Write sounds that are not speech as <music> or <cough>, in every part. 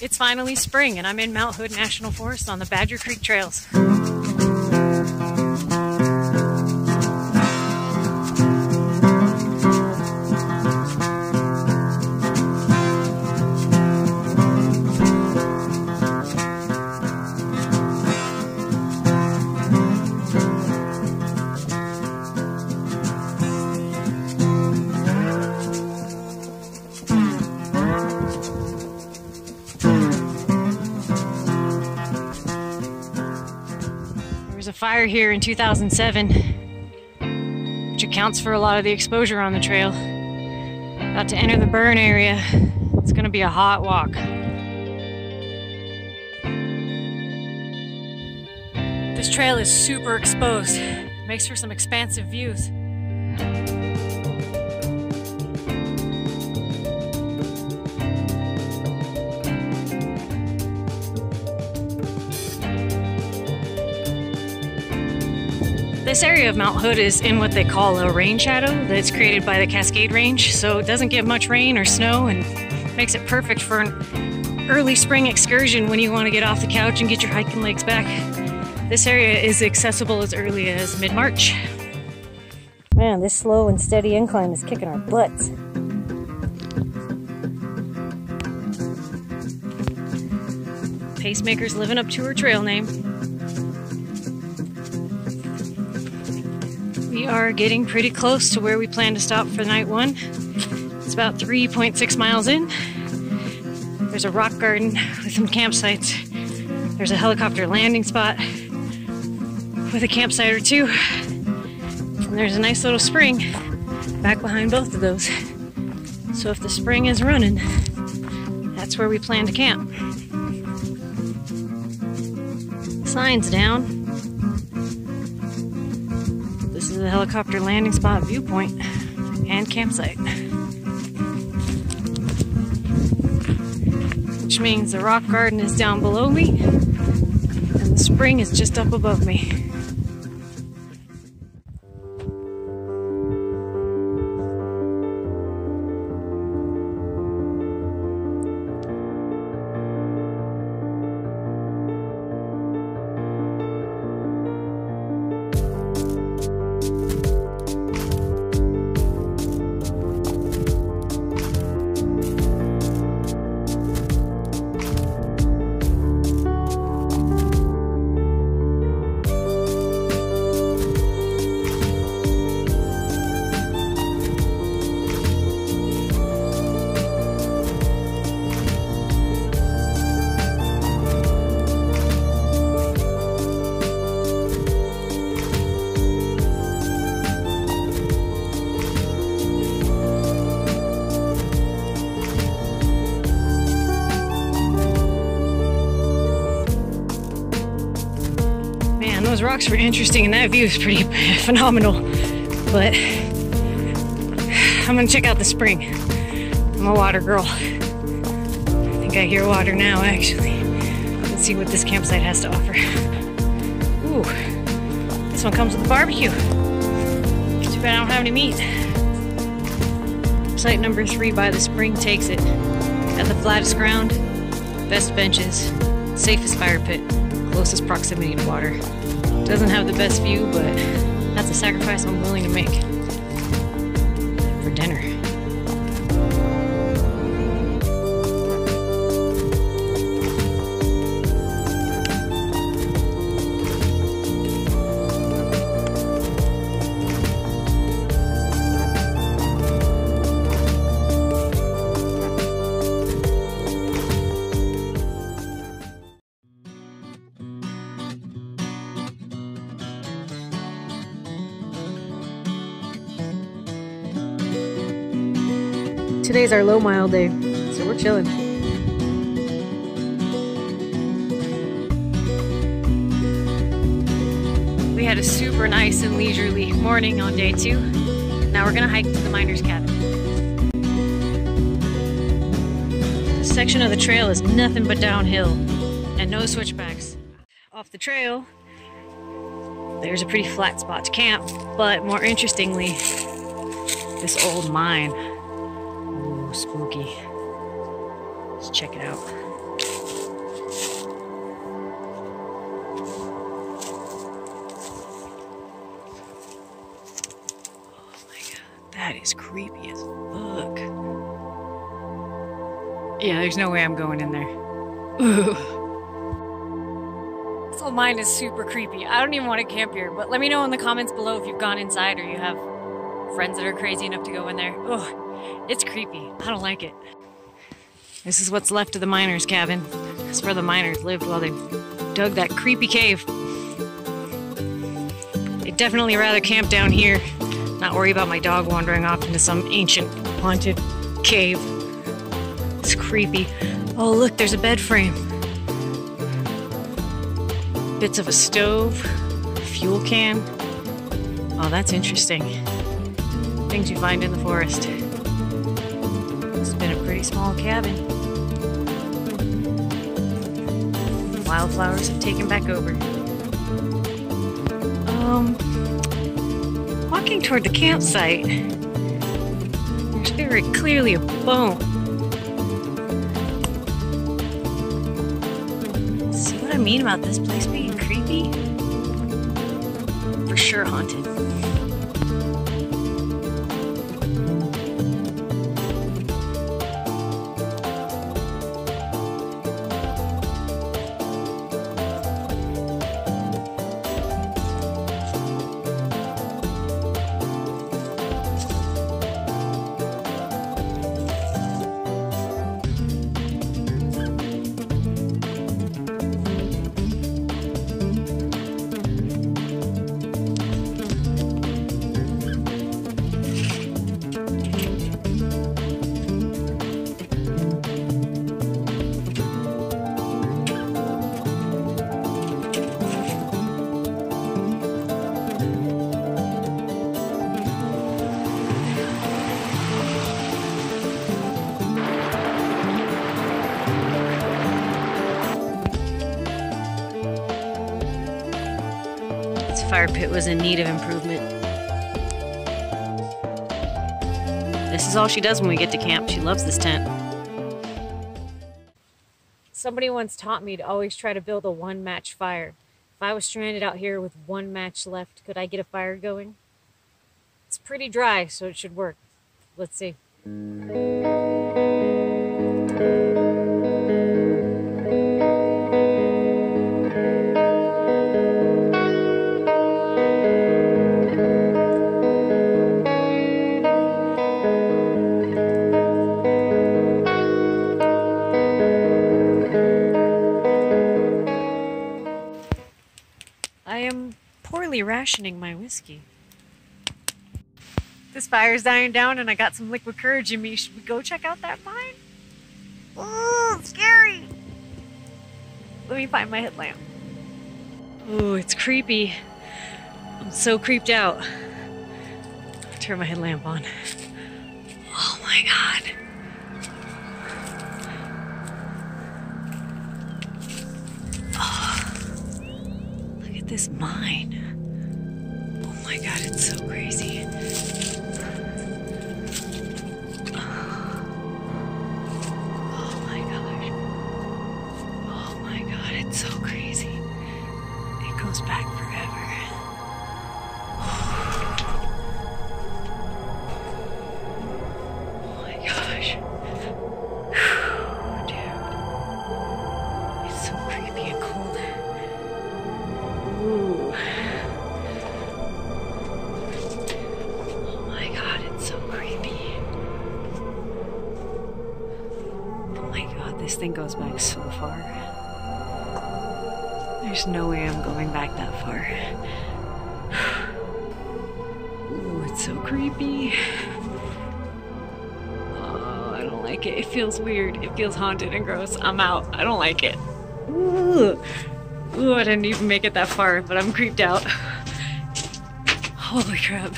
It's finally spring and I'm in Mount Hood National Forest on the Badger Creek Trails. Fire here in 2007, which accounts for a lot of the exposure on the trail. About to enter the burn area. It's going to be a hot walk. This trail is super exposed. Makes for some expansive views. This area of Mount Hood is in what they call a rain shadow that's created by the Cascade Range, so it doesn't get much rain or snow and makes it perfect for an early spring excursion when you want to get off the couch and get your hiking legs back. This area is accessible as early as mid March. Man, this slow and steady incline is kicking our butts. Pacemaker's living up to her trail name. We are getting pretty close to where we plan to stop for night one. It's about 3.6 miles in. There's a rock garden with some campsites. There's a helicopter landing spot with a campsite or two. And there's a nice little spring back behind both of those. So if the spring is running, that's where we plan to camp. Signs down. A helicopter landing spot viewpoint and campsite. Which means the rock garden is down below me and the spring is just up above me. Those rocks were interesting and that view is pretty <laughs> phenomenal. But I'm gonna check out the spring. I'm a water girl. I think I hear water now, actually. Let's see what this campsite has to offer. Ooh, this one comes with a barbecue. Too bad I don't have any meat. Site number three by the spring takes it. At the flattest ground, best benches, safest fire pit, closest proximity to water. Doesn't have the best view, but that's a sacrifice I'm willing to make for dinner. Today's our low mile day, so we're chilling. We had a super nice and leisurely morning on day two. Now we're gonna hike to the miner's cabin. This section of the trail is nothing but downhill and no switchbacks. Off the trail, there's a pretty flat spot to camp, but more interestingly, this old mine spooky. Let's check it out. Oh my god, that is creepy as fuck. Yeah, there's no way I'm going in there. Ugh. <sighs> So mine is super creepy. I don't even want to camp here, but let me know in the comments below if you've gone inside or you have friends that are crazy enough to go in there. Ugh it's creepy. I don't like it. This is what's left of the miners' cabin. It's where the miners lived while they dug that creepy cave. I'd definitely rather camp down here, not worry about my dog wandering off into some ancient haunted cave. It's creepy. Oh, look, there's a bed frame. Bits of a stove, fuel can. Oh, that's interesting. Things you find in the forest. Been a pretty small cabin. Wildflowers have taken back over. Um, walking toward the campsite, there's very clearly a bone. See what I mean about this place being creepy? For sure haunted. Fire pit was in need of improvement. This is all she does when we get to camp. She loves this tent. Somebody once taught me to always try to build a one match fire. If I was stranded out here with one match left, could I get a fire going? It's pretty dry, so it should work. Let's see. Rationing my whiskey. This fire's dying down and I got some liquid courage in me. Should we go check out that mine? Oh, scary! Let me find my headlamp. Oh, it's creepy. I'm so creeped out. Turn my headlamp on. Oh my god. Look at this mine. My god, it's so crazy. No way I'm going back that far. <sighs> Ooh, it's so creepy. <sighs> Oh, I don't like it. It feels weird. It feels haunted and gross. I'm out. I don't like it. Ooh. Ooh, I didn't even make it that far, but I'm creeped out. <sighs> Holy crap.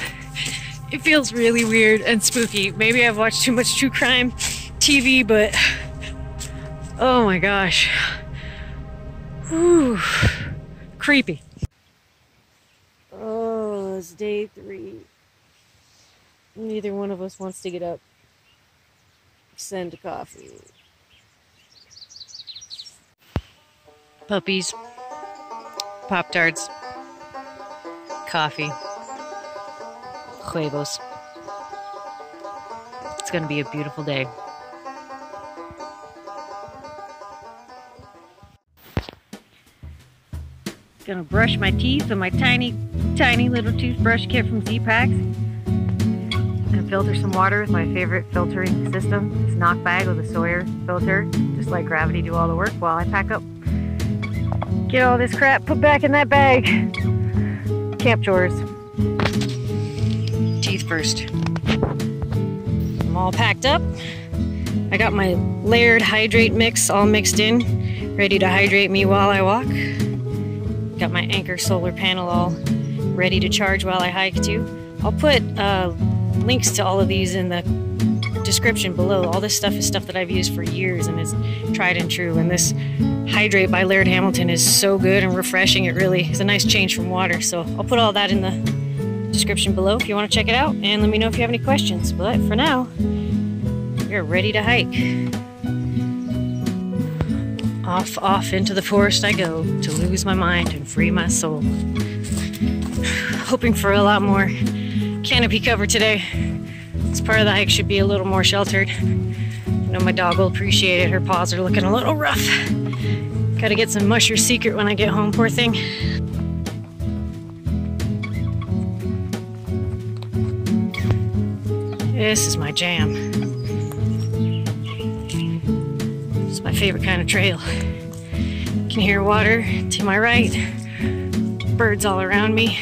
It feels really weird and spooky. Maybe I've watched too much true crime TV, but oh my gosh. Whew. Creepy. Oh, it's day three. Neither one of us wants to get up. Send coffee. Puppies. Pop Tarts. Coffee. Huevos. It's going to be a beautiful day. Gonna brush my teeth with my tiny, tiny little toothbrush kit from Zpacks. Gonna filter some water with my favorite filtering system. This CNOC bag with a Sawyer filter. Just let gravity do all the work while I pack up. Get all this crap put back in that bag. Camp chores. Teeth first. I'm all packed up. I got my Laird hydrate mix all mixed in, ready to hydrate me while I walk. Got my Anker solar panel all ready to charge while I hike too. I'll put uh, links to all of these in the description below. All this stuff is stuff that I've used for years and is tried and true. And this Hydrate by Laird Hamilton is so good and refreshing. It really is a nice change from water. So I'll put all that in the description below if you want to check it out. And let me know if you have any questions. But for now, we're ready to hike. Off, off into the forest I go to lose my mind and free my soul. Hoping for a lot more canopy cover today. This part of the hike should be a little more sheltered. I know my dog will appreciate it. Her paws are looking a little rough. Gotta get some Musher Secret when I get home, poor thing. This is my jam. My favorite kind of trail. You can hear water to my right, birds all around me,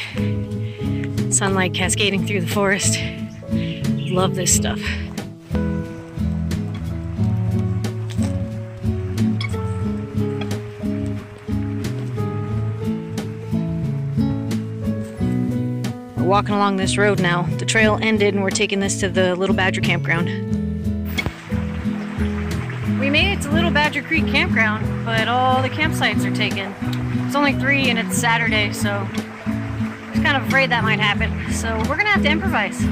sunlight cascading through the forest. Love this stuff. We're walking along this road now. The trail ended and we're taking this to the Little Badger Campground. Made it to Little Badger Creek Campground, but all the campsites are taken. It's only three and it's Saturday, so I was kind of afraid that might happen. So we're gonna have to improvise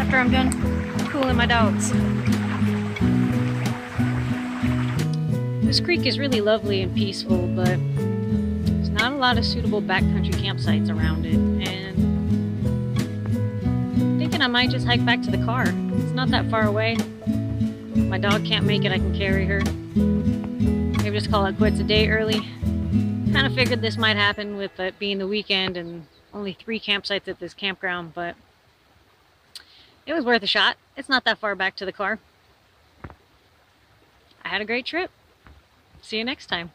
after I'm done cooling my dogs. This creek is really lovely and peaceful, but there's not a lot of suitable backcountry campsites around it. And I'm thinking I might just hike back to the car. It's not that far away my dog can't make it, I can carry her. Maybe just call it quits a day early. Kind of figured this might happen with it being the weekend and only three campsites at this campground, but it was worth a shot. It's not that far back to the car. I had a great trip. See you next time.